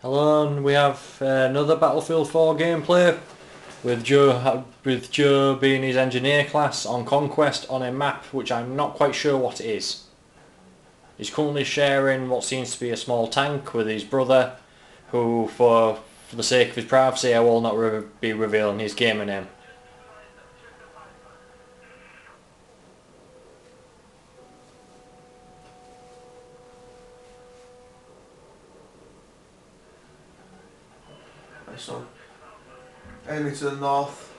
Hello, and we have uh, another Battlefield 4 gameplay with Joe with Joe being his engineer class on Conquest on a map which I'm not quite sure what it is. He's currently sharing what seems to be a small tank with his brother, who, for, for the sake of his privacy, I will not re be revealing his gamer name. Nice one. Enemy to the north.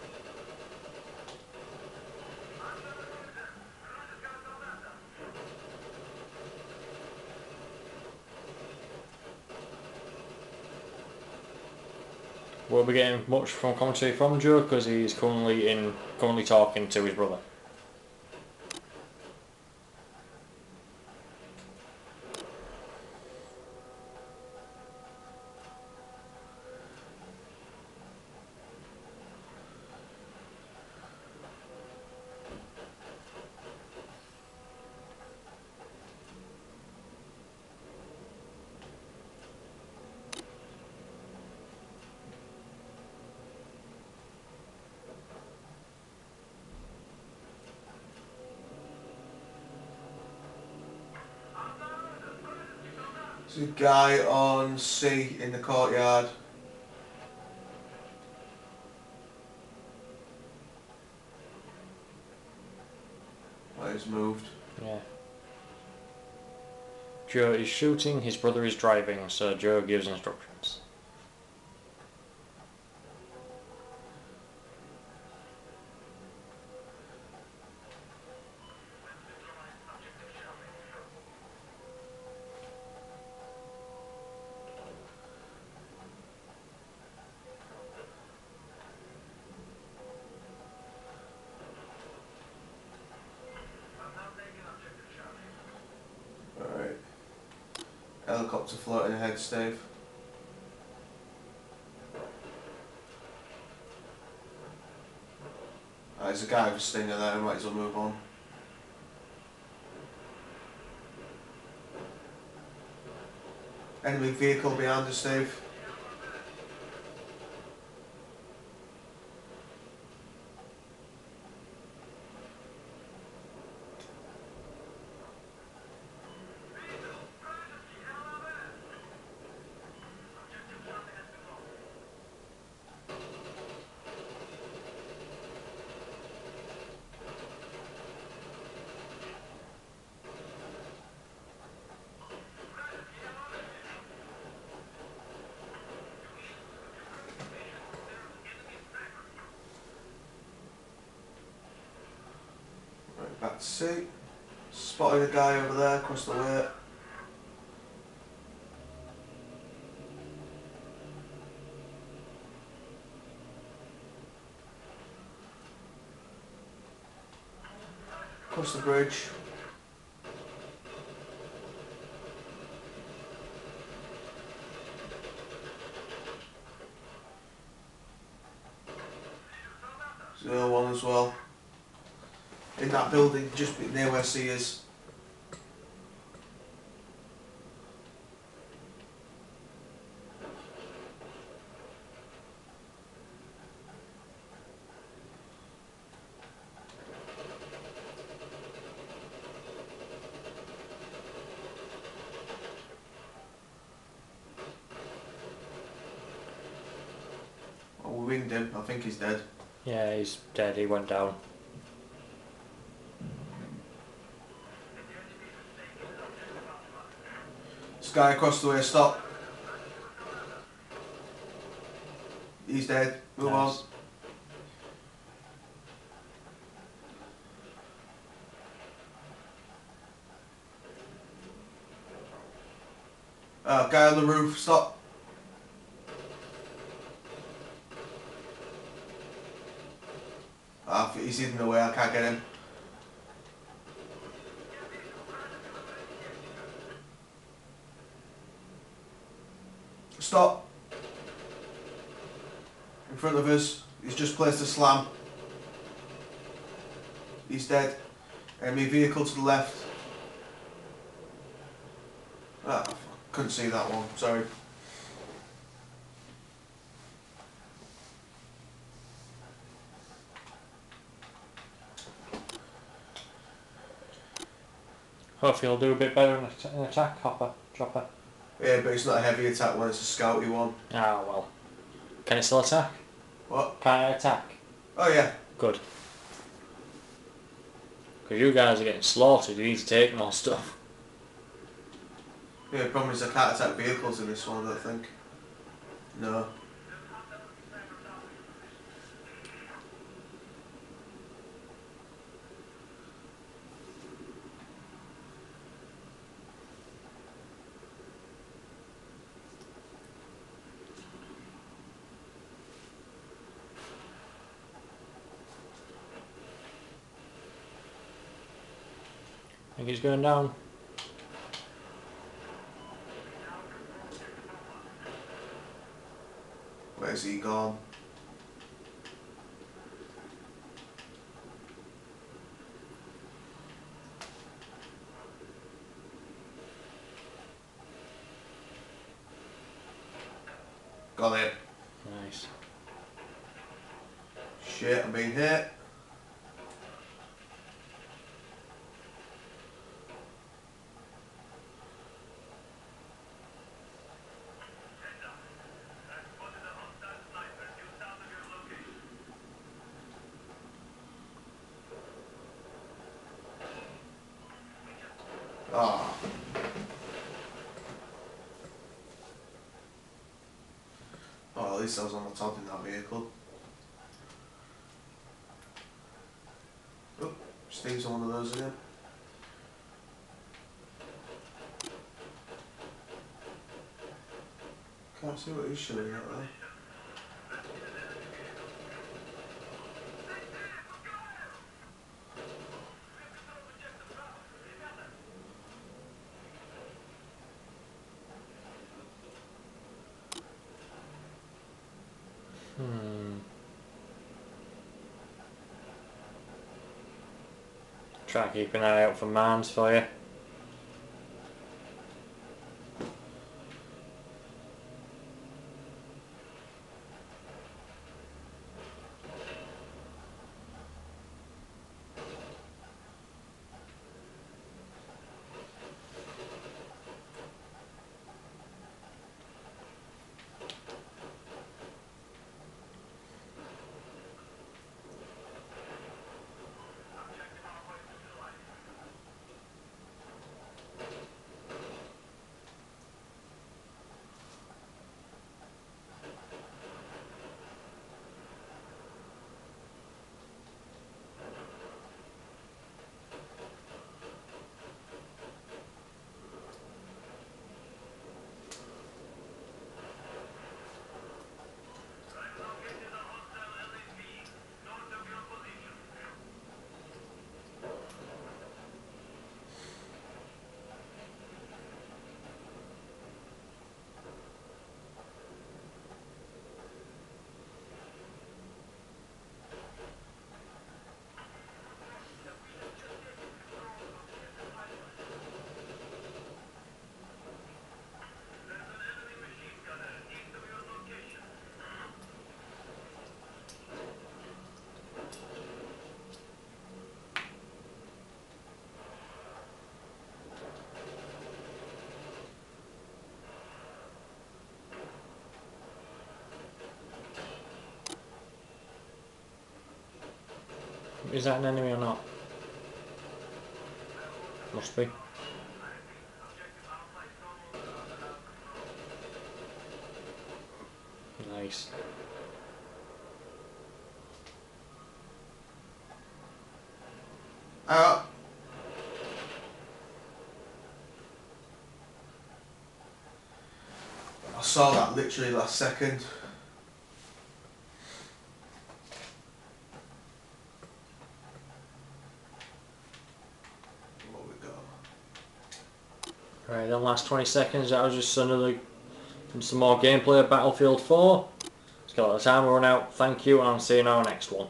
We'll be getting much from commentary from Joe because he's currently in currently talking to his brother. A guy on C in the courtyard. Well, he's moved. Yeah. Joe is shooting, his brother is driving, so Joe gives instructions. Helicopter floating ahead, Steve. Ah, there's a guy with a stinger there, might as well move on. Enemy vehicle behind us, Steve. Back to C. Spotted a guy over there across the way. Across the bridge. Zero one as well in that building just near where C is. Oh, winged him. I think he's dead. Yeah, he's dead, he went down. This guy across the way, stop. He's dead. Move on. Nice. Uh, guy on the roof, stop. Ah, he's hidden away, I can't get him. Stop. In front of us, he's just placed a slam. He's dead. Enemy vehicle to the left. Ah, couldn't see that one, sorry. Hopefully he'll do a bit better in an attack hopper, dropper. Yeah, but it's not a heavy attack one, it's a scouty one. Ah, well. Can it still attack? What? Can it attack? Oh yeah. Good. Because you guys are getting slaughtered, you need to take more stuff. Yeah, the problem is I can't attack vehicles in this one, I don't think. No. Think he's going down. Where's he gone? Got it. Nice. Shit, I'm being hit. Ah. Oh, at least I was on the top in that vehicle. Oh, Steve's on one of those again. Can't see what he's showing out there. Hmm. Try to keep an eye out for mines for you. Is that an enemy or not? Must be. Nice. Out. I saw that literally last second. What we got? Right, then last 20 seconds, that was just another, some more gameplay of Battlefield 4. Let's get a lot of time run out. Thank you, and I'll see you in our next one.